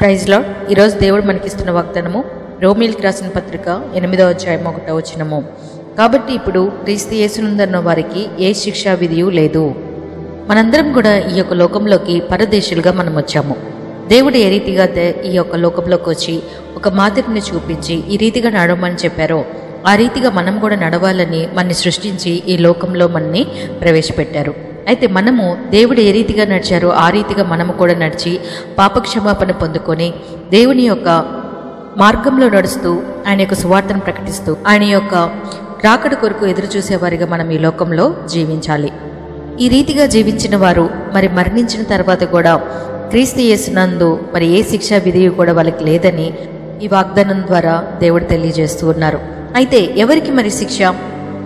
ప్రైజ్లో ఈరోజు దేవుడు మనకిస్తున్న వాగ్దానము రోమిల్కి రాసిన పత్రిక ఎనిమిదవ అధ్యాయం ఒకటో వచనము. కాబట్టి ఇప్పుడు క్రీస్తు యేసునందన్న వారికి ఏ శిక్షా విధియు లేదు. మనందరం కూడా ఈ యొక్క లోకంలోకి పరదేశులుగా మనం వచ్చాము. దేవుడు ఏ రీతిగా దే- ఈ యొక్క లోకంలోకి వచ్చి ఒక మాదిరిని చూపించి ఈ రీతిగా నడవమని చెప్పారో ఆ రీతిగా మనం కూడా నడవాలని మనని సృష్టించి ఈ లోకంలో మనని ప్రవేశపెట్టారు. అయితే మనము దేవుడు ఏ రీతిగా నడిచారో ఆ రీతిగా మనము కూడా నడిచి పాపక్షమాపణ పొందుకొని దేవుని యొక్క మార్గంలో నడుస్తూ ఆయన యొక్క సువార్తను ప్రకటిస్తూ ఆయన యొక్క రాకడ కొరకు ఎదురు చూసేవారిగా మనం ఈ లోకంలో జీవించాలి. ఈ రీతిగా జీవించిన వారు మరి మరణించిన తర్వాత కూడా క్రీస్తు యేసునందు మరి ఏ శిక్షా విధి కూడా వాళ్ళకి లేదని ఈ వాగ్దానం ద్వారా దేవుడు తెలియజేస్తూ ఉన్నారు. అయితే ఎవరికి మరి శిక్ష?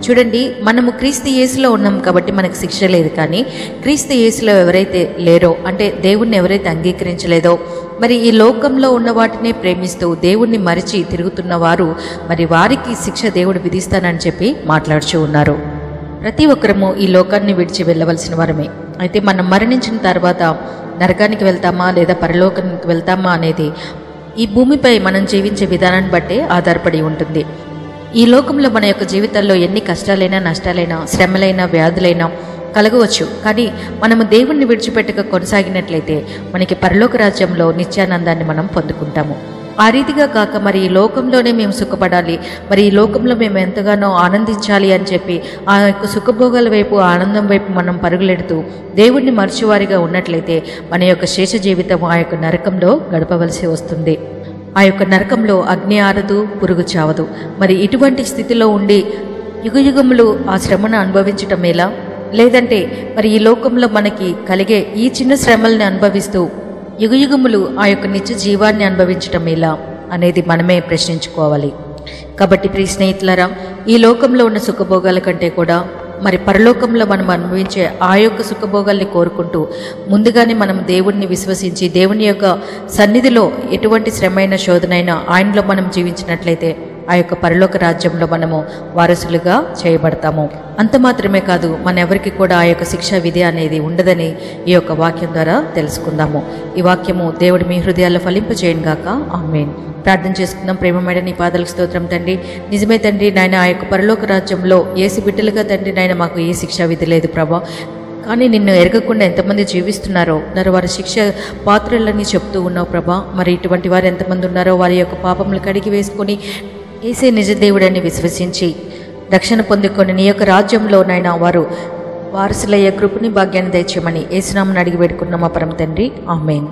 చూడండి మనము క్రీస్తు యేసులో ఉన్నాం కాబట్టి మనకు శిక్ష లేదు కానీ క్రీస్తు యేసులో ఎవరైతే లేరో అంటే దేవుణ్ణి ఎవరైతే అంగీకరించలేదో మరి ఈ లోకంలో ఉన్న వాటినే ప్రేమిస్తూ దేవుణ్ణి మరిచి తిరుగుతున్న వారు మరి వారికి శిక్ష దేవుడు విధిస్తానని చెప్పి మాట్లాడుచూ ఉన్నారు. ప్రతి ఒక్కరము ఈ లోకాన్ని విడిచి వెళ్ళవలసిన వారమే. అయితే మనం మరణించిన తర్వాత నరకానికి వెళ్తామా లేదా పరలోకానికి వెళ్తామా అనేది ఈ భూమిపై మనం జీవించే విధానాన్ని బట్టే ఆధారపడి ఉంటుంది. ఈ లోకంలో మన యొక్క జీవితాల్లో ఎన్ని కష్టాలైనా నష్టాలైనా శ్రమలైనా వ్యాధులైనా కలగవచ్చు. కానీ మనము దేవుణ్ణి విడిచిపెట్టక కొనసాగినట్లయితే మనకి పరలోక రాజ్యంలో నిత్యానందాన్ని మనం పొందుకుంటాము. ఆ రీతిగా కాక మరి ఈ లోకంలోనే మేము సుఖపడాలి మరి ఈ లోకంలో మేము ఎంతగానో ఆనందించాలి అని చెప్పి ఆ యొక్క సుఖభోగాల వైపు ఆనందం వైపు మనం పరుగులెడుతూ దేవుణ్ణి మరచివారిగా ఉన్నట్లయితే మన యొక్క శేష జీవితం ఆ యొక్క నరకంలో గడపవలసి వస్తుంది. ఆ యొక్క నరకంలో అగ్ని ఆరదు పురుగు చావదు. మరి ఇటువంటి స్థితిలో ఉండి యుగయుగములు ఆ శ్రమను అనుభవించటం ఎలా లేదంటే మరి ఈ లోకంలో మనకి కలిగే ఈ చిన్న శ్రమల్ని అనుభవిస్తూ యుగయుగములు ఆ యొక్క నిత్య జీవాన్ని అనుభవించటం ఎలా అనేది మనమే ప్రశ్నించుకోవాలి. కాబట్టి ప్రియ స్నేహితులరా ఈ లోకంలో ఉన్న సుఖభోగాల కంటే కూడా మరి పరలోకంలో మనం అనుభవించే ఆ యొక్క సుఖభోగాల్ని కోరుకుంటూ ముందుగానే మనం దేవుణ్ణి విశ్వసించి దేవుని యొక్క సన్నిధిలో ఎటువంటి శ్రమైన శోధనైనా ఆయనలో మనం జీవించినట్లయితే ఆ యొక్క పరలోక రాజ్యంలో మనము వారసులుగా చేయబడతాము. అంత మాత్రమే కాదు మన ఎవరికి కూడా ఆ యొక్క శిక్షా విధి అనేది ఉండదని ఈ యొక్క వాక్యం ద్వారా తెలుసుకుందాము. ఈ వాక్యము దేవుడి మీ హృదయాల్లో ఫలింపజేయను గాక. ఆమెన్. ప్రార్థన చేసుకుందాం. ప్రేమమైన నీ పాదలకు స్తోత్రం తండ్రి. నిజమే తండ్రి నాయన ఆ యొక్క పరలోక రాజ్యంలో ఏసి బిడ్డలుగా తండ్రి నాయన మాకు ఏ శిక్షా విధి లేదు ప్రభా. కానీ నిన్ను ఎరగకుండా ఎంతమంది జీవిస్తున్నారో మరి వారి శిక్ష పాత్రలని చెప్తూ ఉన్నావు ప్రభా. మరి ఇటువంటి వారు ఎంతమంది ఉన్నారో వారి యొక్క పాపములు కడిగి వేసుకొని ఏసే నిజదేవుడని విశ్వసించి రక్షణ పొందుకొని నీ యొక్క రాజ్యంలోనైనా వారు వారసులయ్యే కృపని భాగ్యాన్ని దయచేయమని ఏసునామని అడిగి పెట్టుకున్నాం మా పరమ తండ్రి. ఆమెన్.